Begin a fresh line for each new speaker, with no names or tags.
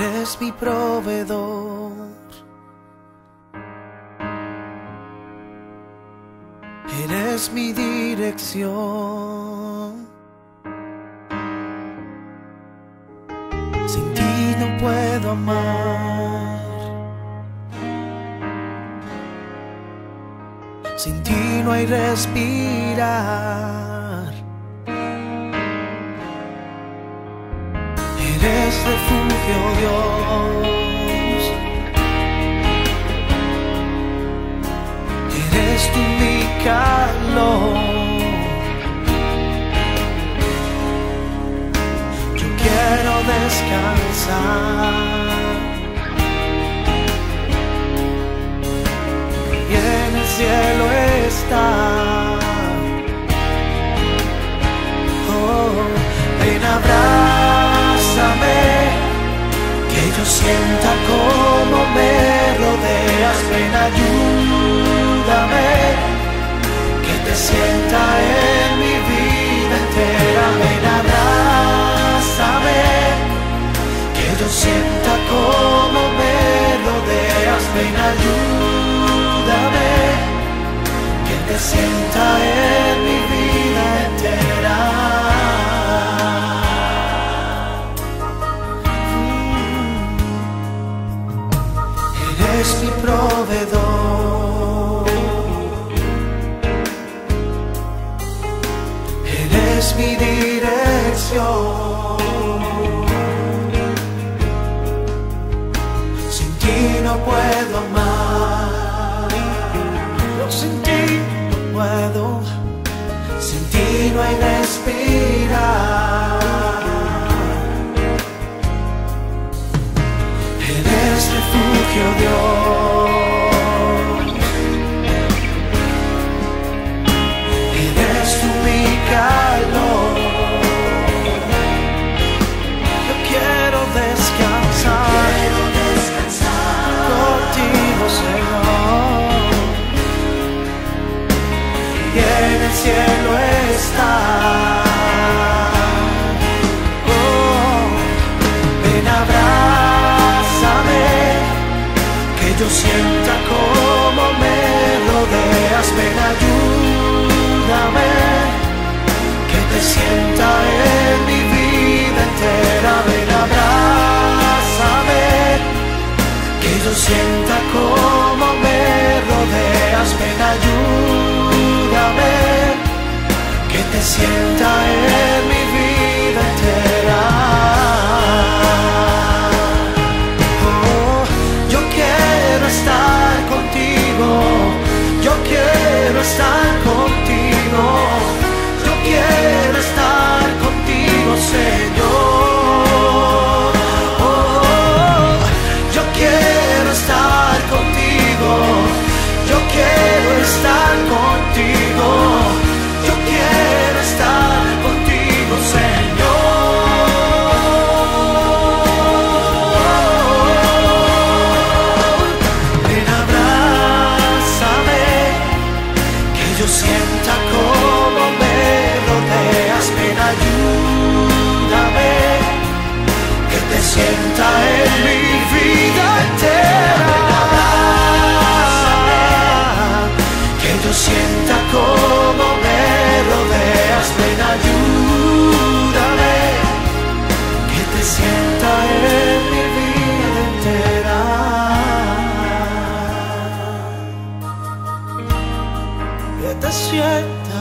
eres mi proveedor. Eres mi dirección. Sin ti no puedo amar. Sin ti no hay respirar. Eres refugio, Dios. Eres tú mi calor. Yo quiero descansar. Ayúdame, que te sienta en mi vida entera. Ven, abrázame, que yo sienta como me rodeas. Ven, ayúdame, que te sienta en puedo. Sin ti no hay respirar. Eres refugio, Dios. Yo sienta como me rodeas. Ven, ayúdame, que te sienta en mi vida entera. Ven, abrázame, que yo sienta como me rodeas. Ven, ayúdame, que te sienta en sienta en mi vida entera. Que yo sienta como me rodeas, ven ayúdame. Que te sienta en mi vida entera. Que te sienta.